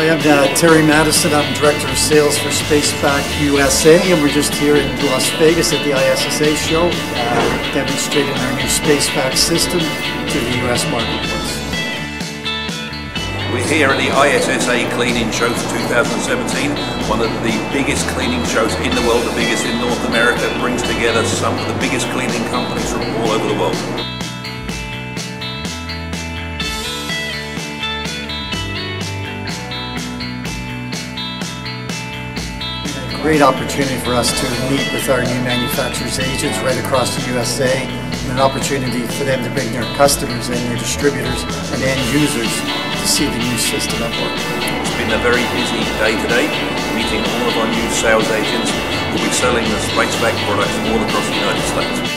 Hi, I'm uh, Terry Madison. I'm Director of Sales for SpaceVac USA, and we're just here in Las Vegas at the ISSA show, uh, demonstrating our new SpaceVac system to the US marketplace. We're here at the ISSA Cleaning Show for 2017, one of the biggest cleaning shows in the world, the biggest in North America, it brings together some of the biggest cleaning companies from all over the world. Great opportunity for us to meet with our new manufacturers agents right across the USA and an opportunity for them to bring their customers and their distributors and end users to see the new system at work. It's been a very busy day today, meeting all of our new sales agents who will be selling the SpaceVac products all across the United States.